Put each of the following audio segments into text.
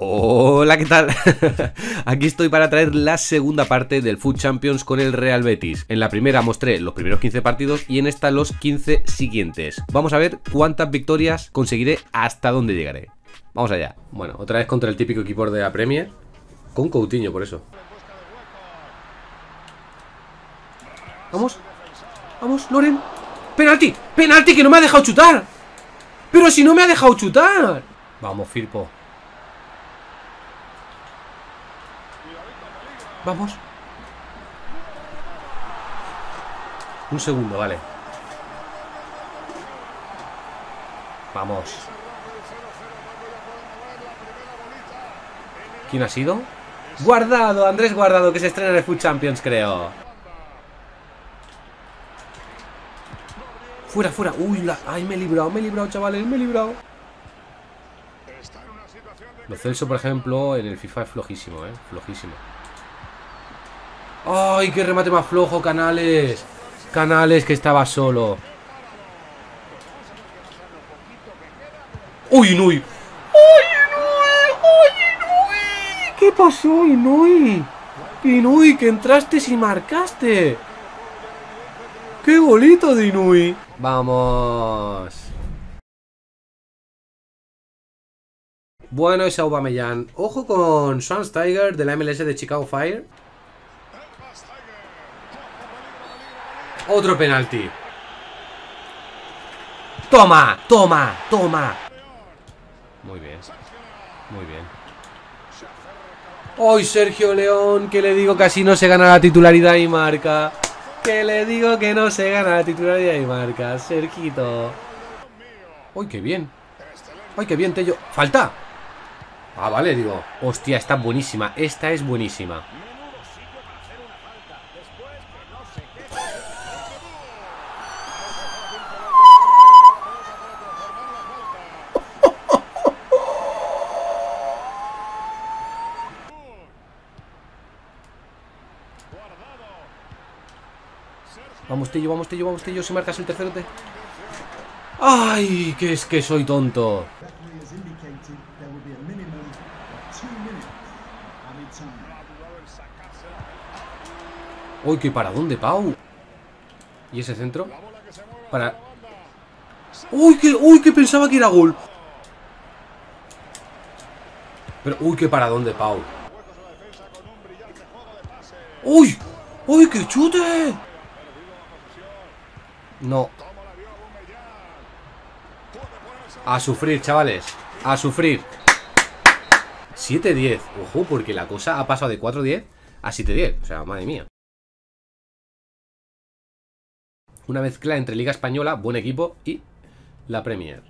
Hola, ¿qué tal? Aquí estoy para traer la segunda parte del Food Champions con el Real Betis. En la primera mostré los primeros 15 partidos y en esta los 15 siguientes. Vamos a ver cuántas victorias conseguiré hasta dónde llegaré. Vamos allá. Bueno, otra vez contra el típico equipo de la Premier. Con Coutinho, por eso. Vamos. Vamos, Loren. ¡Penalti! ¡Penalti que no me ha dejado chutar! ¡Pero si no me ha dejado chutar! Vamos, Firpo. Vamos. Un segundo, vale. Vamos. ¿Quién ha sido? Guardado, Andrés Guardado, que se estrena en el Food Champions, creo. Fuera, fuera. Uy, la... ay, me he librado, me he librado, chavales, me he librado. Lo Celso, por ejemplo, en el FIFA es flojísimo, ¿eh? Flojísimo. ¡Ay, qué remate más flojo, Canales! Canales que estaba solo. ¡Uy, Inui! ¡Uy, Inui! ¡Uy, Inui! ¿Qué pasó, Inui? Inui, que entraste y marcaste. ¡Qué bolito de Inui! Vamos. Bueno, es Aubameyang. Ojo con Tiger de la MLS de Chicago Fire. Otro penalti. Toma, toma, toma. Muy bien. Muy bien. Hoy Sergio León, que le digo que así no se gana la titularidad y marca. Que le digo que no se gana la titularidad y marca. Sergito. Uy, qué bien. Uy, qué bien, Tello. ¡Falta! Ah, vale, digo. Hostia, está buenísima. Esta es buenísima. Tello, vamos, Tello, vamos, Tello. Si marcas el tercero, te... ¡Ay! Que es que soy tonto. ¡Uy, qué para dónde, Pau! ¿Y ese centro? Para... ¡Uy, que, uy, que pensaba que era gol! Pero, uy, qué para dónde, Pau. ¡Uy! ¡Uy, qué chute! No. A sufrir, chavales. A sufrir. 7-10. Ojo, porque la cosa ha pasado de 4-10 a 7-10. O sea, madre mía. Una mezcla entre Liga Española, buen equipo, y la Premier.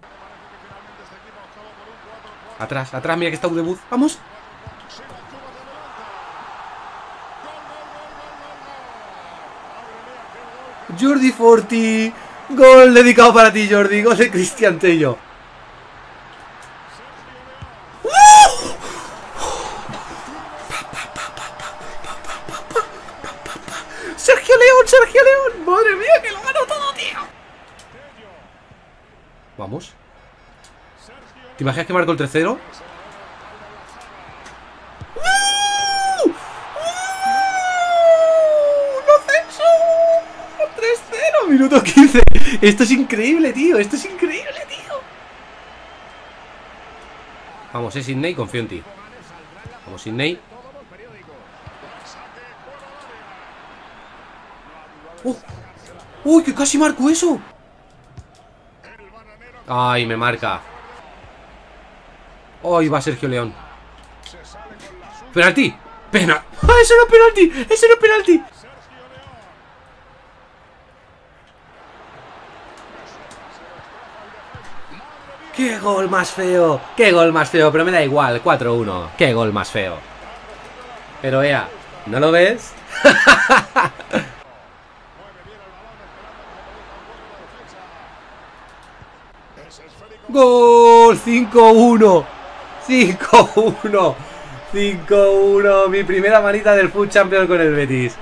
Atrás, atrás, mira que está Udebuz. ¡Vamos! Jordi Forti. Gol dedicado para ti, Jordi. Gol de Cristian Tello. Sergio León, Sergio León. Madre mía, que lo ganó todo, tío. Vamos. ¿Te imaginas que marcó el tercero? minuto 15. Esto es increíble, tío. Esto es increíble, tío. Vamos, es Sidney, confío en ti. Vamos, Sidney. ¡Uh! ¡Uy, que casi marco eso! ¡Ay, me marca! ¡Ay, va Sergio León! ¡Penalti! ¡Pena! ¡Ah, eso no es penalti! ¡Eso no es penalti! ¡Qué gol más feo! ¡Qué gol más feo! Pero me da igual, 4-1. ¡Qué gol más feo! Pero ea, ¿no lo ves? ¡Gol! 5-1. 5-1. 5-1. Mi primera manita del Food Champion con el Betis.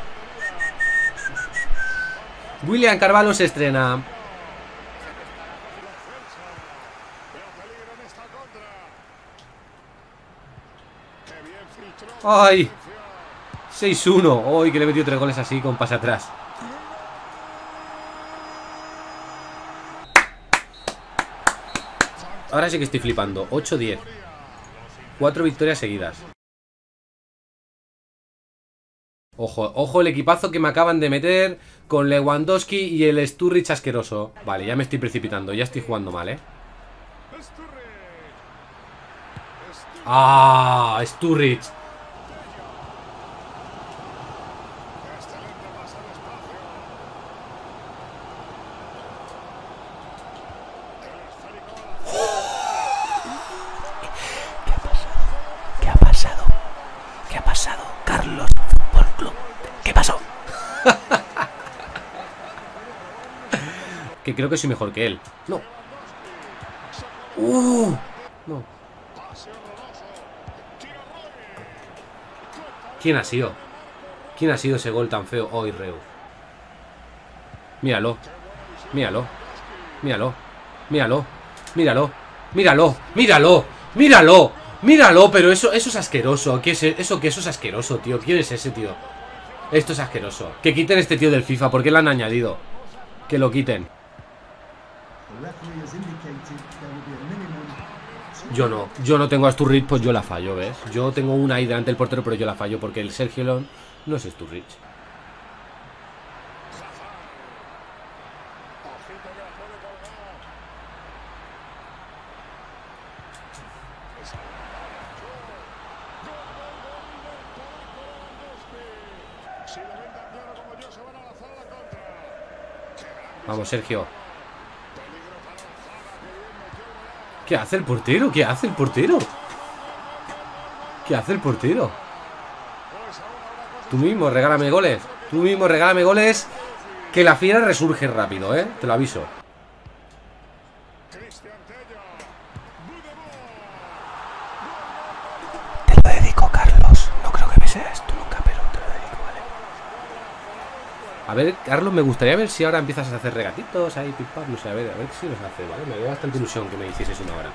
William Carvalho se estrena. ¡Ay! 6-1. ¡Ay, que le he metido tres goles así con pase atrás! Ahora sí que estoy flipando. 8-10. Cuatro victorias seguidas. Ojo, ojo el equipazo que me acaban de meter con Lewandowski y el Sturridge asqueroso. Vale, ya me estoy precipitando, ya estoy jugando mal, ¿eh? ¡Ah! Sturridge. Creo que soy mejor que él. No. ¡Uh! No. ¿Quién ha sido? ¿Quién ha sido ese gol tan feo hoy, Reu? Míralo. Míralo. Míralo. Míralo. Míralo. Míralo. Míralo. Míralo. Míralo, pero eso, eso es asqueroso. ¿Qué es e- eso? que eso es asqueroso, tío? ¿Quién es ese, tío? Esto es asqueroso. Que quiten este tío del FIFA. ¿Por qué lo han añadido? Que lo quiten. Yo no, yo no tengo a Sturridge, pues yo la fallo, ¿ves? Yo tengo una ahí delante del portero, pero yo la fallo porque el Sergio León no es Sturridge. Vamos, Sergio. ¿Qué hace el portero? ¿Qué hace el portero? ¿Qué hace el portero? Tú mismo, regálame goles. Tú mismo, regálame goles. Que la fiera resurge rápido, ¿eh? Te lo aviso. Te lo dedico, Carlos. No creo que me seas tú nunca, pero te lo dedico, ¿vale? A ver, Carlos, me gustaría ver si ahora empiezas a hacer regatitos ahí, pip, no sé, a ver, a ver si los hace, ¿vale? Me haría bastante ilusión que me hicieses una hora.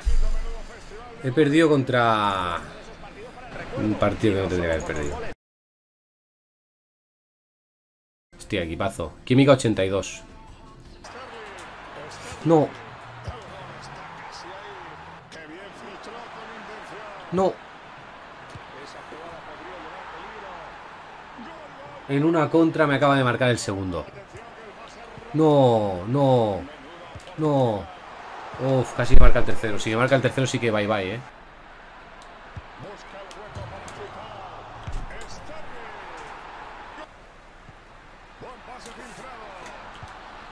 He perdido contra un partido que no tendría que haber perdido. Hostia, equipazo. Química 82. No. No. En una contra me acaba de marcar el segundo. No, no. No. Uf, casi marca el tercero. Si que marca el tercero sí que bye bye, eh.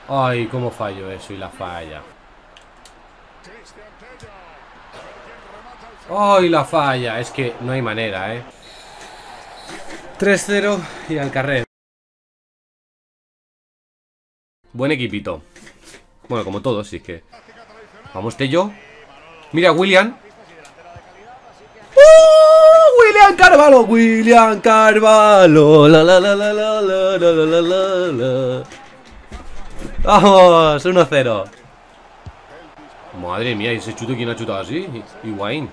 Ay, cómo fallo eso y la falla. Ay, la falla. Es que no hay manera, eh. 3-0 y al carrer. Buen equipito. Bueno, como todos, sí que. Vamos, Tello. Mira, William. ¡Oh! William Carvalho, William Carvalho. La la la la la la la la la la. Vamos, 1-0. Madre mía, ¿y ese chute quién ha chutado así? Higuaín.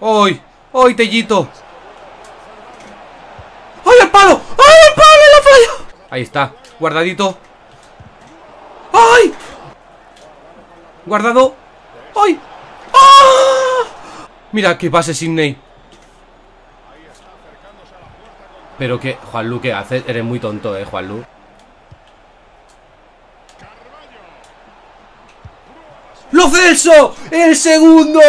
¡Ay! ¡Ay, Tellito! ¡Ay, el palo! ¡Ay, el palo! ¡La falla! Ahí está, guardadito. ¡Ay! Guardado. ¡Ay! ¡Ah! Mira qué pase Sidney. Pero que, Juanlu, ¿qué haces? Eres muy tonto, eh, Juanlu. ¡Lo Celso! ¡El segundo!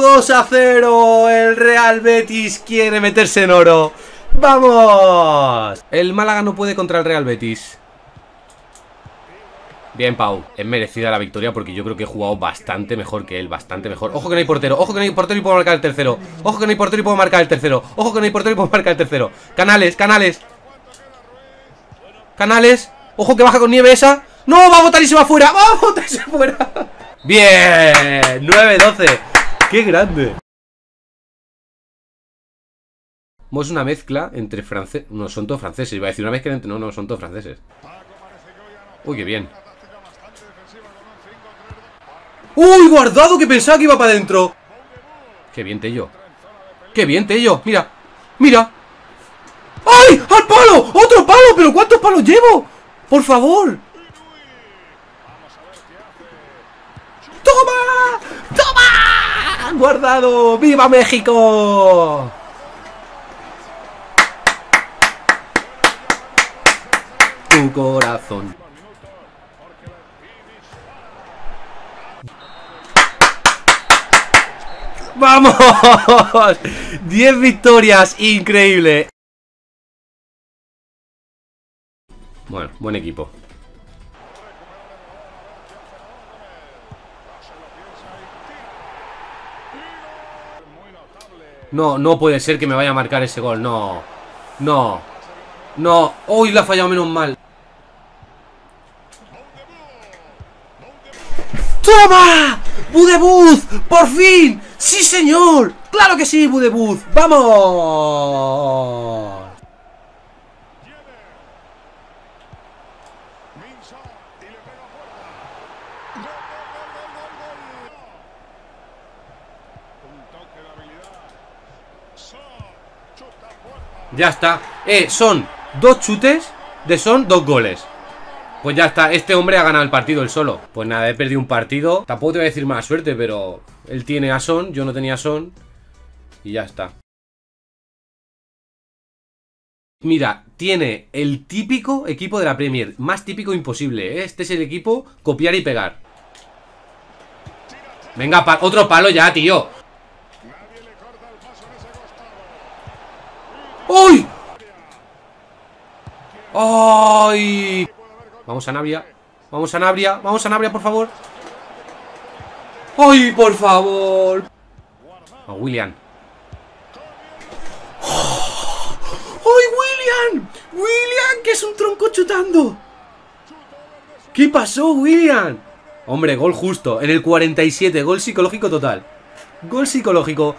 2 a 0. El Real Betis quiere meterse en oro. ¡Vamos! El Málaga no puede contra el Real Betis. Bien, Pau. Es merecida la victoria porque yo creo que he jugado bastante mejor que él. Bastante mejor. Ojo que no hay portero. Ojo que no hay portero y puedo marcar el tercero. Ojo que no hay portero y puedo marcar el tercero. Ojo que no hay portero y puedo marcar el tercero. Canales, canales. Canales. Ojo que baja con nieve esa. ¡No! ¡Va a botar y se va fuera! ¡Va a botar y se va fuera! ¡Bien! 9-12. ¡Qué grande! Es una mezcla entre franceses. No, son todos franceses. Iba a decir una mezcla entre. No, no, son todos franceses. Uy, qué bien. ¡Uy, guardado! Que pensaba que iba para adentro. Qué bien, Tello. ¡Qué bien, Tello! Mira, mira ¡Ay! ¡Al palo! ¡Otro palo! ¿Pero cuántos palos llevo? ¡Por favor! ¡Toma! ¡Toma! ¡Guardado! ¡Viva México! Tu corazón. ¡Vamos! 10 victorias, increíble. Bueno, buen equipo. No, no puede ser que me vaya a marcar ese gol, no. No. No. Uy, la ha fallado menos mal. ¡Toma! ¡Budebuz! ¡Por fin! ¡Sí, señor! ¡Claro que sí, Budebuz! ¡Vamos! Ya está. Eh, son dos chutes de son dos goles. Pues ya está, este hombre ha ganado el partido él solo. Pues nada, he perdido un partido. Tampoco te voy a decir mala suerte, pero él tiene a Son, yo no tenía Son. Y ya está. Mira, tiene el típico equipo de la Premier. Más típico imposible. ¿eh? Este es el equipo copiar y pegar. Venga, otro palo ya, tío. ¡Uy! ¡Ay! Vamos a Navia Vamos a Navia Vamos a Navia, por favor ¡Ay, por favor! A William ¡Ay, William! ¡William, que es un tronco chutando! ¿Qué pasó, William? Hombre, gol justo En el 47, gol psicológico total Gol psicológico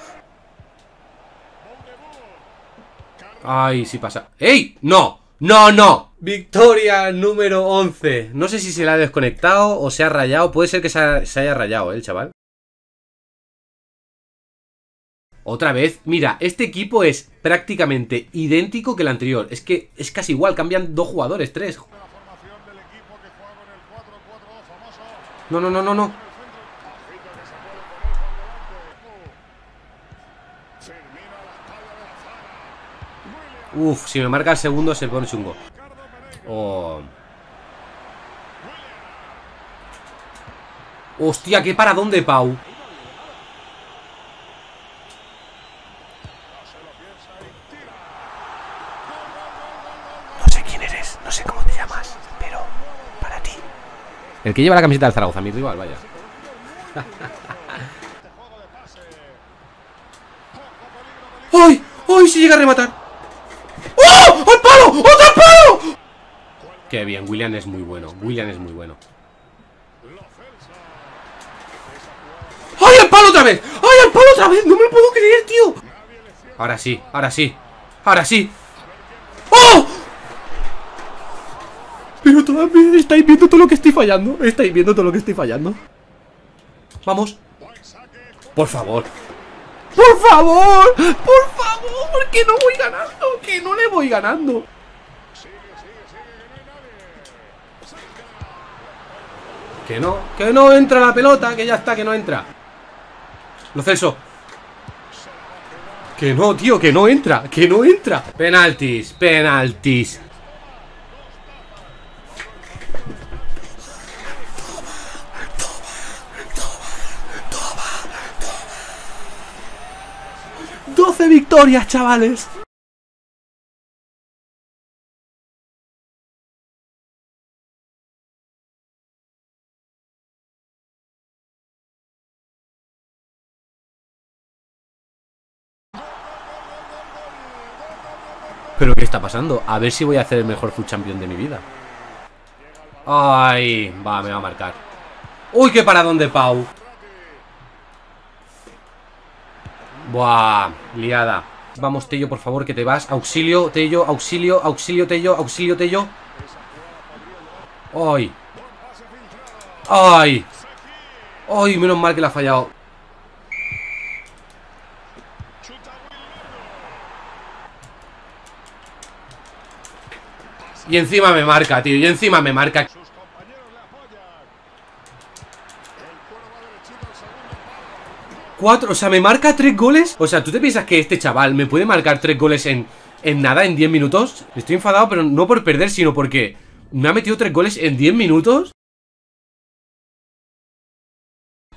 Ay, sí pasa. ¡Ey! ¡No! ¡No, no! Victoria número 11. No sé si se la ha desconectado o se ha rayado. Puede ser que se, haya rayado, ¿eh, el chaval? Otra vez, mira, este equipo es prácticamente idéntico que el anterior. Es que es casi igual, cambian dos jugadores, tres. No, no, no, no, no. Uf, si me marca el segundo se pone chungo. Oh. Hostia, qué para dónde, Pau. No sé quién eres, no sé cómo te llamas, pero para ti. El que lleva la camiseta del Zaragoza, mi rival, vaya. ¡Ay! ¡Ay! Si llega a rematar. ¡Oh! ¡Al palo! ¡Otro palo! Qué bien, William es muy bueno. William es muy bueno. ¡Ay, al palo otra vez! ¡Ay, al palo otra vez! ¡No me puedo creer, tío! Ahora sí, ahora sí. Ahora sí. ¡Oh! Pero todavía estáis viendo todo lo que estoy fallando. Estáis viendo todo lo que estoy fallando. Vamos. Por favor. ¡Por favor! ¡Por favor! ¡Que no voy ganando! ¡Que no le voy ganando! Que no, que no entra la pelota, que ya está, que no entra. Lo Celso. Que no, tío, que no entra, que no entra. Penaltis, penaltis. 12 victorias, chavales. Está pasando? A ver si voy a hacer el mejor Food Champion de mi vida. Ay, va, me va a marcar. Uy, qué paradón de Pau. Buah, liada Vamos, Tello, por favor, que te vas Auxilio, Tello, auxilio, auxilio, Tello Auxilio, Tello ¡Ay! ¡Ay! ¡Ay! Menos mal que la ha fallado Y encima me marca, tío. Y encima me marca. Cuatro, o sea, me marca tres goles. O sea, ¿tú te piensas que este chaval me puede marcar tres goles en, en nada, en 10 minutos? Estoy enfadado, pero no por perder, sino porque me ha metido tres goles en 10 minutos.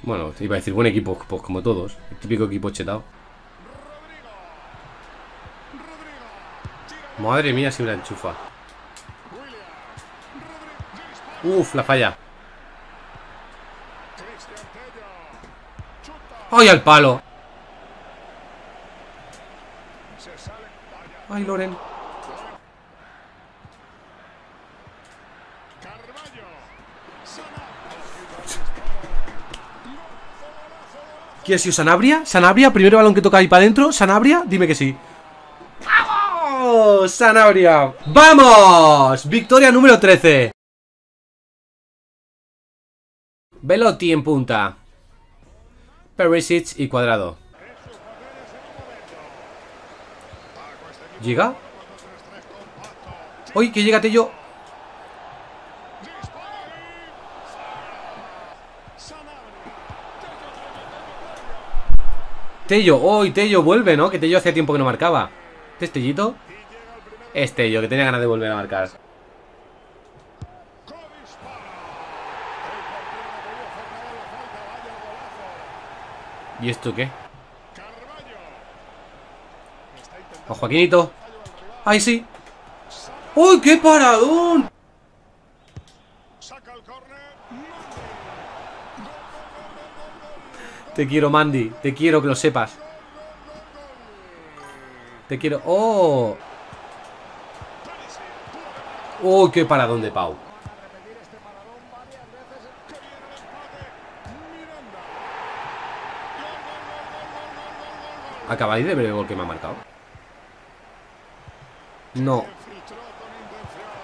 Bueno, iba a decir buen equipo, pues como todos. Típico equipo chetado. Madre mía, si me la enchufa. Uf, la falla. ¡Ay, al palo! ¡Ay, Loren! ¿Quién ha sido Sanabria? ¿Sanabria? Primero balón que toca ahí para adentro. ¿Sanabria? Dime que sí. ¡Vamos! ¡Sanabria! ¡Vamos! Victoria número 13. Velotti en punta. Perisic y Cuadrado. ¿Llega? ¡Uy, que llega Tello! Tello, ¡Uy, Tello vuelve, ¿no? Que Tello hacía tiempo que no marcaba ¿Este? Es Tello, que tenía ganas de volver a marcar ¿Y esto qué? ¡A Joaquinito! ¡Ay, sí! ¡Uy, qué paradón! Te quiero, Mandy. Te quiero que lo sepas. Te quiero. ¡Oh! ¡Oh, qué paradón de Pau! ¿Acabáis de ver el gol que me ha marcado? No.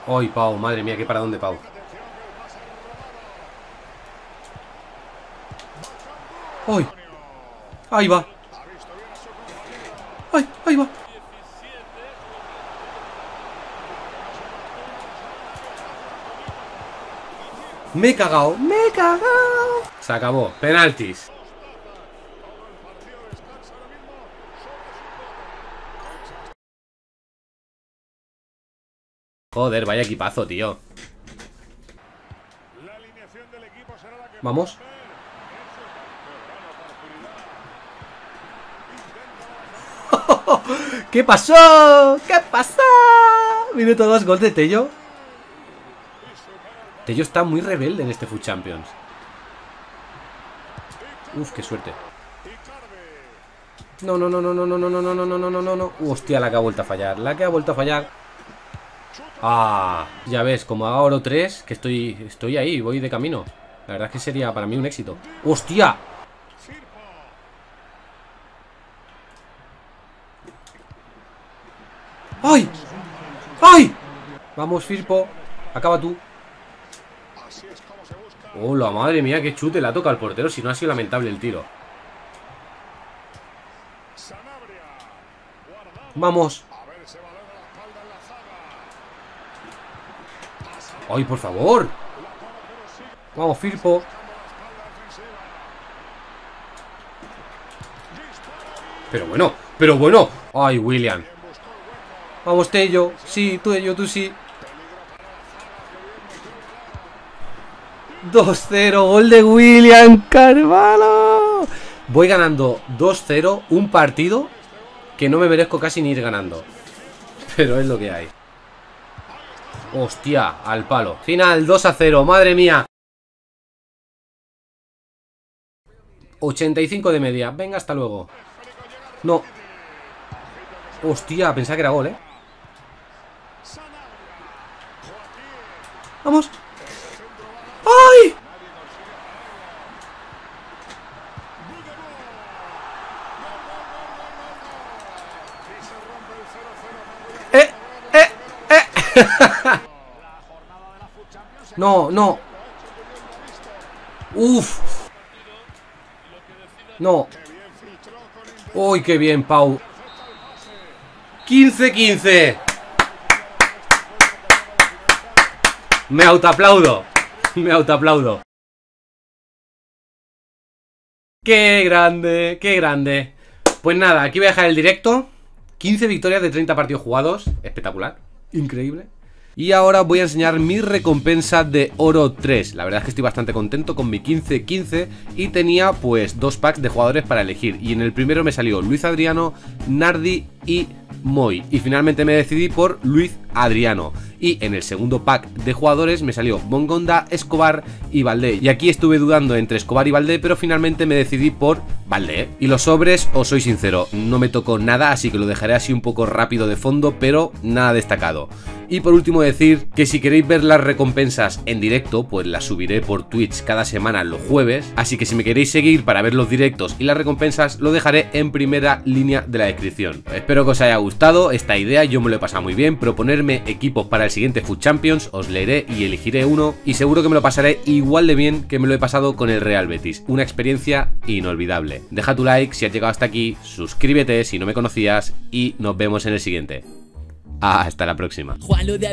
¡Ay, Pau! Madre mía, qué paradón de Pau. ¡Ay! ¡Ahí va! ¡Ay! ¡Ahí va! Me he cagado, me he cagado. Se acabó. Penaltis. Joder, vaya equipazo, tío. Vamos. ¿Qué pasó? ¿Qué pasó? Minuto todos gol de Tello. Tello está muy rebelde en este Food Champions. Uf, qué suerte. No, no, no, no, no, no, no, no, no, no, no, no, no, no. Hostia, la que ha vuelto a fallar. La que ha vuelto a fallar. Ah, ya ves, como haga oro 3, que estoy, estoy ahí, voy de camino. La verdad es que sería para mí un éxito. ¡Hostia! ¡Ay! ¡Ay! Vamos, Firpo. Acaba tú. ¡Hola, madre mía! ¡Qué chute! La toca al portero, si no ha sido lamentable el tiro. Vamos. ¡Ay, por favor! Vamos, Firpo. Pero bueno, pero bueno. ¡Ay, William! Vamos, Tello. Sí, tú, yo, tú sí. 2-0, gol de William Carvalho. Voy ganando 2-0, un partido que no me merezco casi ni ir ganando. Pero es lo que hay. Hostia, al palo. Final 2-0, madre mía. 85 de media. Venga, hasta luego. No. Hostia, pensaba que era gol, ¿eh? ¡Vamos! ¡Ay! ¡Eh! ¡Eh! ¡Eh! No, no. ¡Uf! No. ¡Uy, qué bien, Pau! 15-15. Me autoaplaudo. Me autoaplaudo. ¡Qué grande! ¡Qué grande! Pues nada, aquí voy a dejar el directo. 15 victorias de 30 partidos jugados. Espectacular. Increíble. Y ahora voy a enseñar mi recompensa de oro 3 La verdad es que estoy bastante contento con mi 15-15 Y tenía pues dos packs de jugadores para elegir Y en el primero me salió Luis Adriano, Nardi y Moy. Y finalmente me decidí por Luis Adriano. Y en el segundo pack de jugadores me salió Bongonda, Escobar y Valdé. Y aquí estuve dudando entre Escobar y Valdé, pero finalmente me decidí por Valdé. Y los sobres, os soy sincero, no me tocó nada, así que lo dejaré así un poco rápido de fondo, pero nada destacado. Y por último decir que si queréis ver las recompensas en directo, pues las subiré por Twitch cada semana los jueves. Así que si me queréis seguir para ver los directos y las recompensas, lo dejaré en primera línea de la descripción. Espero que os haya gustado esta idea, yo me lo he pasado muy bien. Proponerme equipos para el siguiente Food Champions, os leeré y elegiré uno. Y seguro que me lo pasaré igual de bien que me lo he pasado con el Real Betis. Una experiencia inolvidable. Deja tu like si has llegado hasta aquí, suscríbete si no me conocías y nos vemos en el siguiente. Hasta la próxima. La.